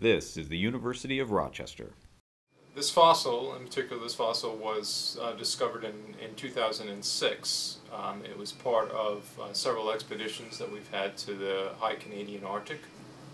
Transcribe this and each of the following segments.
This is the University of Rochester. This fossil, in particular this fossil, was uh, discovered in, in 2006. Um, it was part of uh, several expeditions that we've had to the high Canadian Arctic.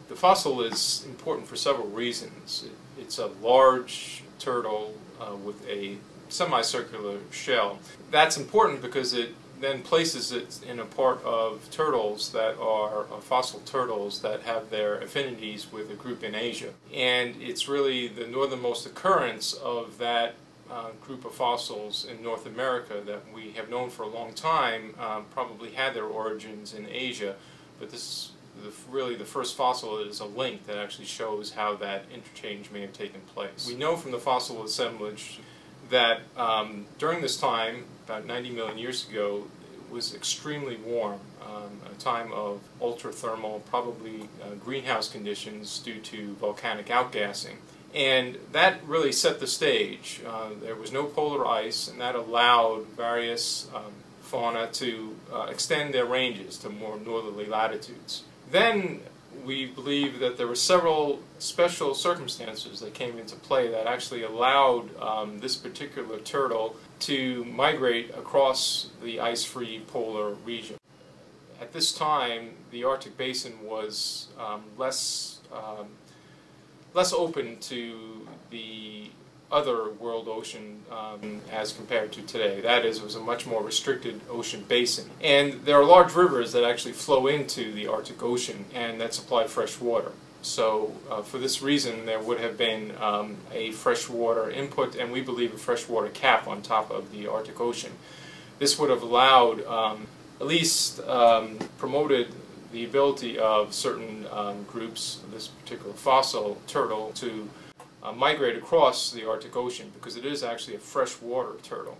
The fossil is important for several reasons. It, it's a large turtle uh, with a semicircular shell. That's important because it then places it in a part of turtles that are uh, fossil turtles that have their affinities with a group in Asia. And it's really the northernmost occurrence of that uh, group of fossils in North America that we have known for a long time um, probably had their origins in Asia, but this is the, really the first fossil is a link that actually shows how that interchange may have taken place. We know from the fossil assemblage that um, during this time, about 90 million years ago, it was extremely warm, um, a time of ultra-thermal, probably uh, greenhouse conditions due to volcanic outgassing. And that really set the stage. Uh, there was no polar ice, and that allowed various um, fauna to uh, extend their ranges to more northerly latitudes. Then we believe that there were several special circumstances that came into play that actually allowed um, this particular turtle to migrate across the ice-free polar region. At this time, the Arctic Basin was um, less, um, less open to the other world ocean um, as compared to today. That is, it was a much more restricted ocean basin. And there are large rivers that actually flow into the Arctic Ocean and that supply fresh water. So uh, for this reason, there would have been um, a freshwater input and we believe a freshwater cap on top of the Arctic Ocean. This would have allowed, um, at least um, promoted the ability of certain um, groups, this particular fossil turtle, to Uh, migrate across the Arctic Ocean because it is actually a freshwater turtle.